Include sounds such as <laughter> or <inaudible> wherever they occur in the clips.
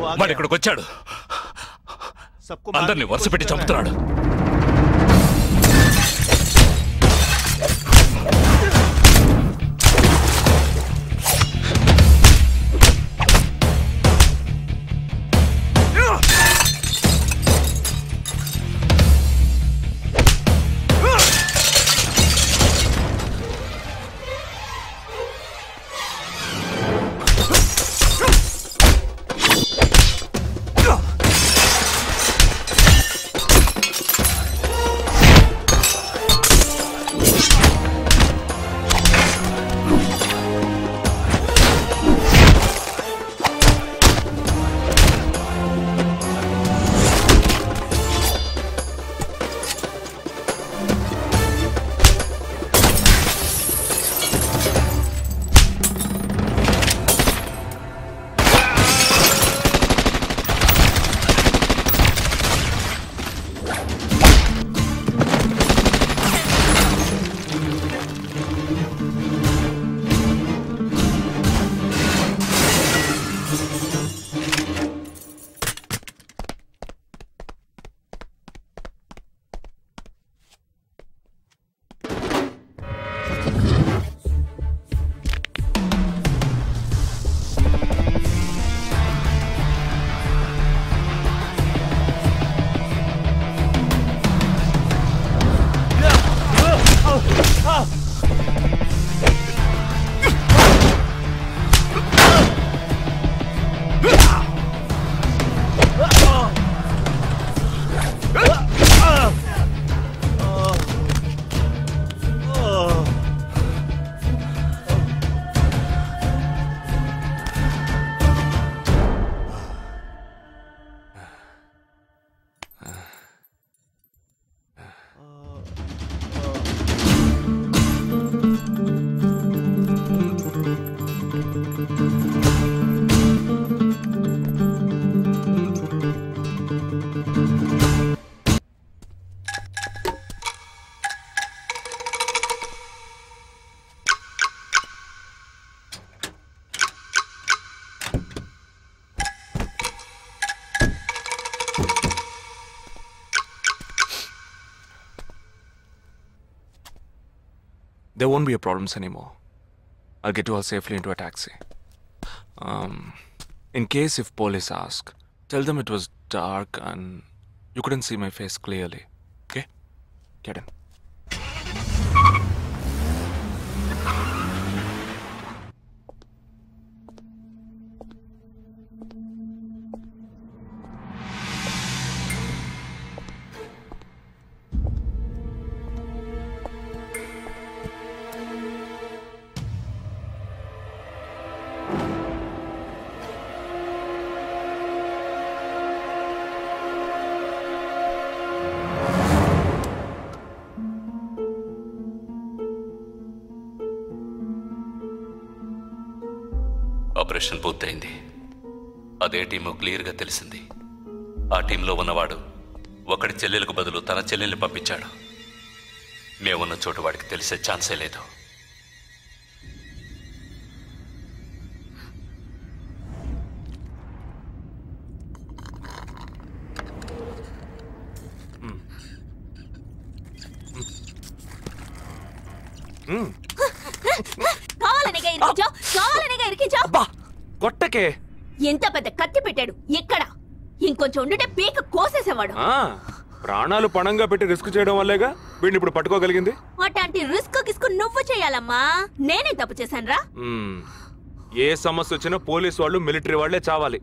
వాడు. ఇక్కడికి వచ్చాడు. అందరినీ వరుస పెట్టి చంపుతున్నాడు. Won't be a problems anymore. I'll get you all safely into a taxi. Um, in case if police ask, tell them it was dark and you couldn't see my face clearly. Okay? Get in. Operation పూర్తయింది. అదే team క్లియర్గా తెలిసింది. ఆ టీంలో ఉన్నవాడు ఒకడి చెల్లెలకు బదులు తన చెల్లెల్ని పంపించాడు. మేమున్న చోటు వాడికి తెలిసే ఛాన్సే లేదు. ఇంకొంచెం ఉండుంటే పీక కోసేసేవాడు. ఆ, ప్రాణాలు పణంగా పెట్టి రిస్క్ చేయడం వల్లేగా? వీడిని ఇప్పుడు పట్టుకోగలిగింది? అట్లాంటి రిస్క్ కిస్కు నువ్వు చేయాలమ్మా. నేనే తప్పు చేశానురా. మ్మ్. ఏ సమస్య వచ్చినా పోలీస్ వాళ్ళు మిలిటరీ వాళ్ళే చావాలి.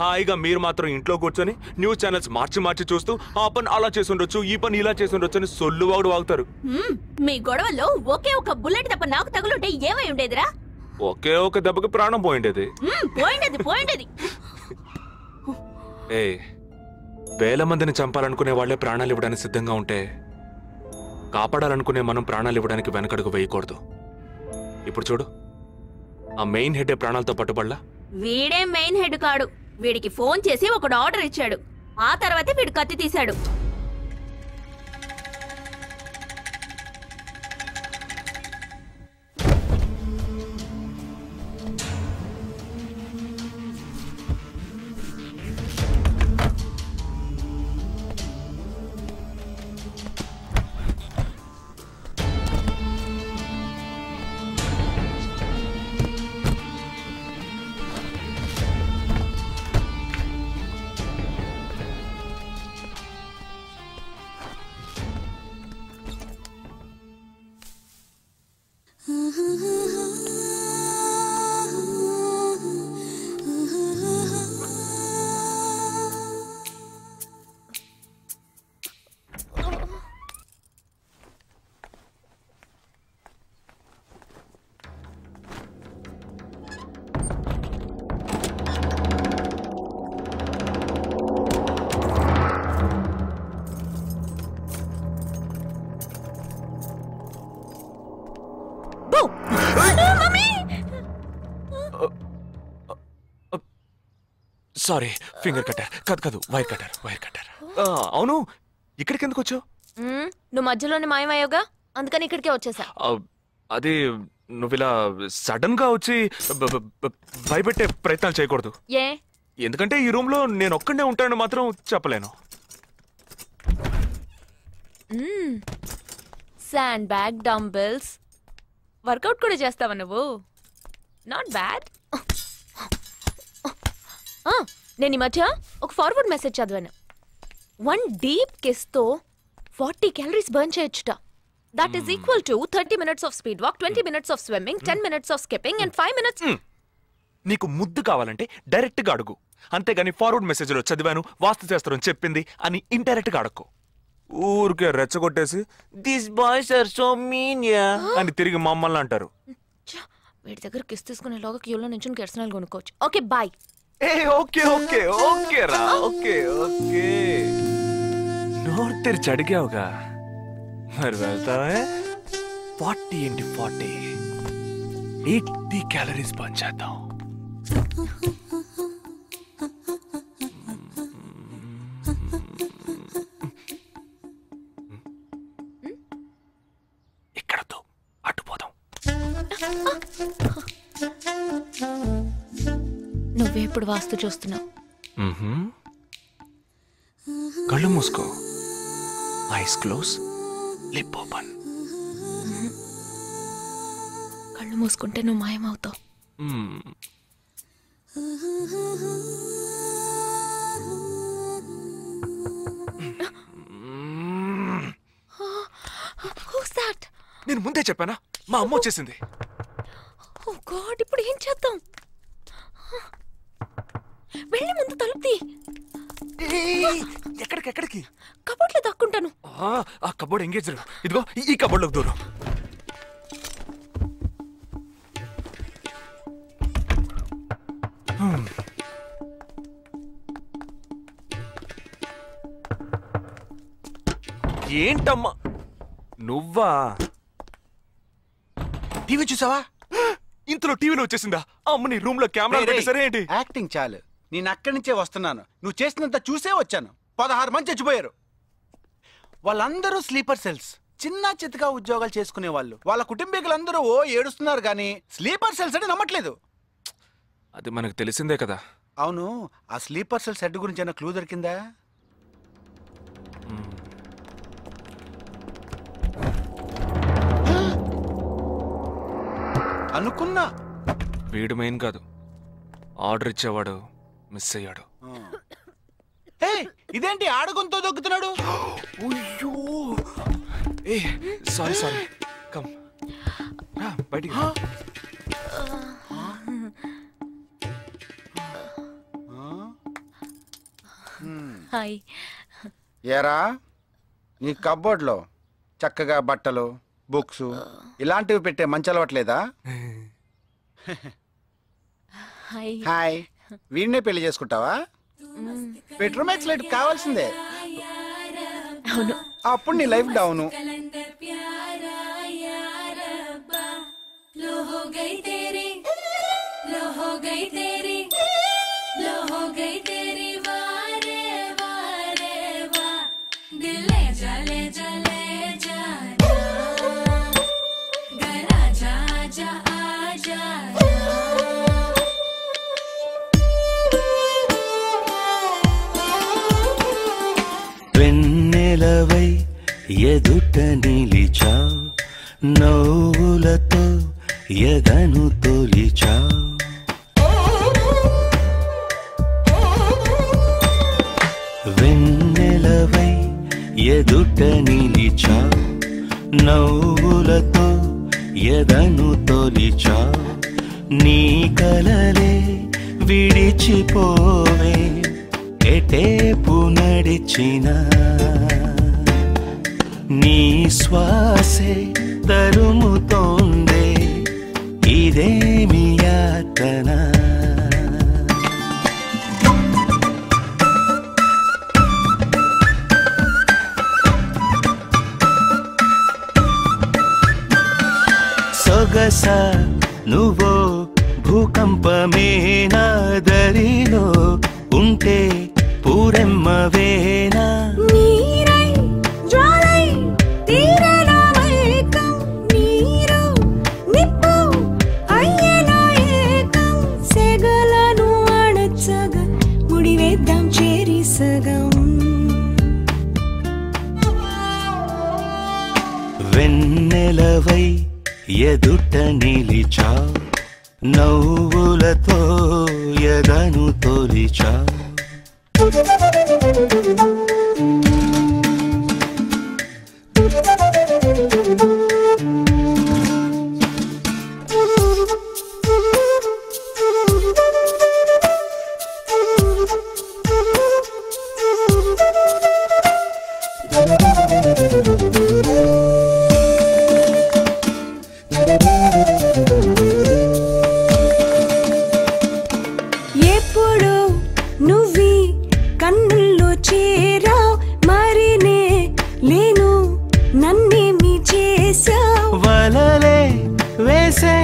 హాయిగా మీరు మాత్రం ఇంట్లో కూర్చొని న్యూస్ ఛానల్స్ మార్చి మార్చి చూస్తూ ఆ పని అలా చేసి ఉండొచ్చు ఈ పని ఇలా చేసి ఉండొచ్చు అని సొల్లు వాగుడు వాగుతారు. హ్మ్, మీ గొడవల్లో ఒకే ఒక బుల్లెట్ తప్ప నాకు తగులుంటే ఏమై ఉండేదిరా? ఒకే ఒక దెబ్బకి ప్రాణం పోయిండేది. హ్మ్, పోయిండేది పోయిండేది. ఏ వేల మందిని చంపాలనుకునే వాళ్ళే ప్రాణాలు ఇవ్వడానికి సిద్ధంగా ఉంటే కాపాడాలనుకునే మనం ప్రాణాలు ఇవ్వడానికి వెనకడుగు వేయకూడదు. ఇప్పుడు చూడు ఆ మెయిన్ హెడ్ ప్రాణాలతో పట్టుబడలా వీడే మెయిన్ హెడ్ కాడు. వీడికి ఫోన్ చేసి ఒకడు ఆర్డర్ ఇచ్చాడు. ఆ తర్వాతే వీడు కత్తి తీశాడు. సారీ ఫింగర్ కట్టర్ కాదు కాదు వైర్ కట్టర్ వైర్ కట్టర్ అవును. ఇక్కడికి ఎందుకు వచ్చావు నువ్వు మధ్యలోనే మాయమయ్యోగా అందుకని ఇక్కడికే వచ్చేసా. అది నువ్వు ఇలా సడన్గా వచ్చి భయపెట్టే ప్రయత్నాలు చేయకూడదు. ఏ? ఎందుకంటే ఈ రూమ్లో నేను ఒక్కడే ఉంటానని మాత్రం చెప్పలేను. శాండ్ బ్యాగ్ డంబిల్స్ వర్కౌట్ కూడా చేస్తావా నువ్వు? నాట్ బ్యాడ్ నేను ఈ మధ్య ఒక ఫార్వర్డ్ మెసేజ్ చదివాను. వన్ డీప్ కిస్తో forty calories burn చేయొచ్చుట. That is equal to thirty minutes of speed walk twenty minutes of swimming ten minutes of skipping and five minutes నీకు ముద్దు కావాలంటే డైరెక్ట్గా అడుగు. అంతేగాని ఫార్వర్డ్ మెసేజ్లో చదివాను వాస్తు శాస్త్రం చెప్పింది అని ఇండైరెక్ట్గా అడక్కు. ఊరికే రెచ్చగొట్టేసి this boys are so mean అని తిరిగి మమ్మల్ని అంటారు. వీడి దగ్గర కిస్ తీసుకునేలోగా క్యూలో నుంచి కెరసనాలు కొనుక్కోవచ్చు. ఓకే బాయ్ ఏ ఓకే ఓకే ఓకే రా ఓకే ఓకే నోరు తెరిచి అడిగావుగా మరి వెళ్తావే ఫార్టీ ఇంటి ఫార్టీ ఎయిటీ క్యాలరీస్ బర్న్ చేద్దాం ఇక్కడతో వాస్తు చూస్తున్నావు. కళ్ళు మూసుకో. ఐస్ క్లోజ్ లిప్ ఓపెన్ కళ్ళు మూసుకుంటే నువ్వు మాయమవుతావు. నేను ముందే చెప్పానా? మా అమ్మ వచ్చేసింది. గాడ్ ఇప్పుడు ఏం చేద్దాం? వెళ్ళి ముందు తలుపు తీ ఏయ్, ఎక్కడికి ఎక్కడికి కబోర్డ్లో దక్కుంటాను. ఆ, ఆ కబోర్డ్ ఎంగేజ్ ఇదిగో ఈ- ఈ కబోర్డ్లోకి దూరం. ఏంటమ్మా? నువ్వా? టీవీ చూసావా? <gasps> ఇంతలో టీవీలో వచ్చేసిందా అమ్మని రూమ్లో కెమెరా పెట్టేసరే ఏంటి యాక్టింగ్ చాలు. నేను అక్కడి నుంచే వస్తున్నాను. నువ్వు చేసినంత చూసే వచ్చాను. పదహారు మంది చచ్చిపోయారు. వాళ్ళందరూ స్లీపర్ సెల్స్. చిన్న చితగా ఉద్యోగాలు చేసుకునే వాళ్ళు. వాళ్ళ కుటుంబీకులందరూ ఓ ఏడుస్తున్నారు కానీ స్లీపర్ సెల్స్ అని నమ్మట్లేదు. అది మనకు తెలిసిందే కదా. అవును. ఆ స్లీపర్ సెల్స్ హెడ్ గురించి ఏమైనా క్లూ దొరికిందా? <gasps> అనుకున్నా. వీడు మెయిన్ కాదు. ఆర్డర్ ఇచ్చేవాడు మిస్ అయ్యాడు. ఏ ఇదేంటి ఆడగొంతో దొక్కుతున్నాడు? అయ్యో! ఏ సారీ సారీ. కమ్. బయటికి. హాయ్. ఏరా? నీ కబ్బోర్డ్లో చక్కగా బట్టలు బుక్స్ ఇలాంటివి పెట్టే మంచి అలవట్లేదా? హాయ్. హాయ్. వీడినే పెళ్ళి చేసుకుంటావా? బెడ్రూమ్ ఎక్స్లైట్ కావాల్సిందే. అవును. అప్పుడు నీ లైఫ్ డౌను. వెన్నెలవై నిలిచా నవ్వులతో ఎదను తొలిచా వెన్నెలవై ఎదుట నిలిచా నవ్వులతో ఎదను తొలిచా నీ కలలే విడిచిపోవే ఎటేపు నడిచినా. నీ శ్వాసే తరుముతోందే. ఇదేమి యాతన? ఎదుట నిలిచా నవ్వులతో ఎదను తొలిచా. లేను నన్నేమి చేశావు? వలలే వేసే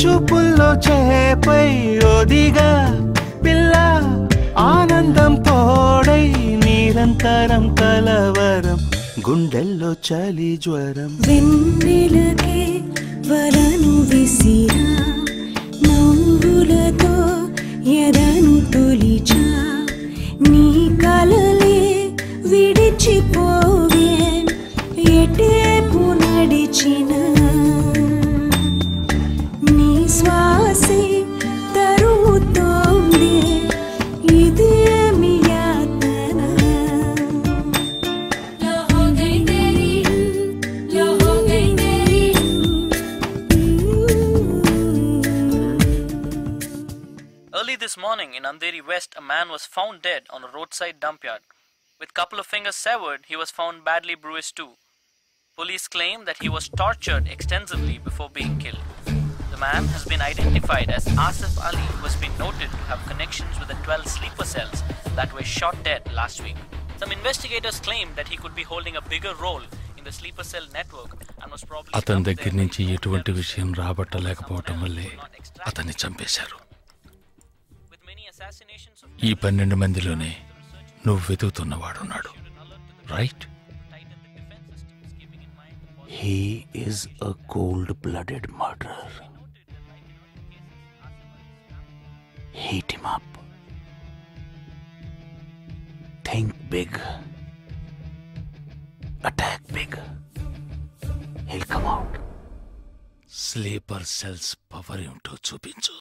చూపుల్లో చేపై ఒదిగా పిల్ల ఆనందం తోడై నిరంతరం కలవరం గుండెల్లో చలి జ్వరం. వెన్నెలకే వలను విసిరా నవ్వులతో ఎదను తొలిచా. Early this morning in Andheri West, a man was found dead on a roadside dump yard. With couple of fingers severed, he was found badly bruised too. Police claim that he was tortured extensively before being killed. The man has been identified as Asif Ali, who has been noted to have connections with the 12 sleeper cells that were shot dead last week. Some investigators claim that he could be holding a bigger role in the sleeper cell network and was probably అతని stuck దగ్గర there నుంచి for ఎటువంటి several విషయం years. రాబట్టలేకపోవటం వల్లే Someone else could not extract అతన్ని it. చంపేశారు ఈ పన్నెండు మందిలోనే నువ్వు వెతుకుతున్నవాడున్నాడు. Right he is a cold blooded murder heat him up think big attack big hill come out sleeper cells power ఏమిటో చూపించు